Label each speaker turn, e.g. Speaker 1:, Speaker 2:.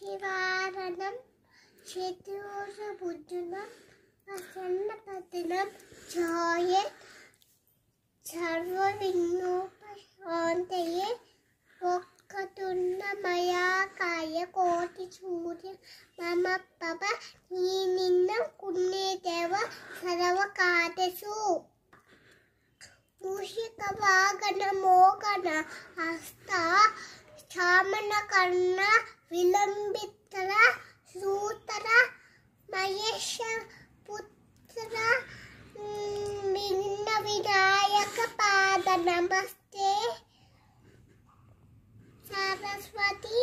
Speaker 1: నివారణం చతుర్ష బుద్ధునం ప్రసన్నపతనం ఛాయ సర్వ విఘ్నోపశాంతయే ఒక్కతున్నమయాకాయ కోటి సూర్య మమ పవ నీ నిన్న కున్నే దేవ సర్వకాటసు మూషిక వాగన మోగన హస్త ಚಾಮನ ಕರ್ಣ ವಿಲಂಬಿತರ ಸೂತರ ಮಹೇಶ ಪುತ್ರ ಭಿನ್ನ ವಿನಾಯಕ ಪಾದ ನಮಸ್ತೆ ಸರಸ್ವತಿ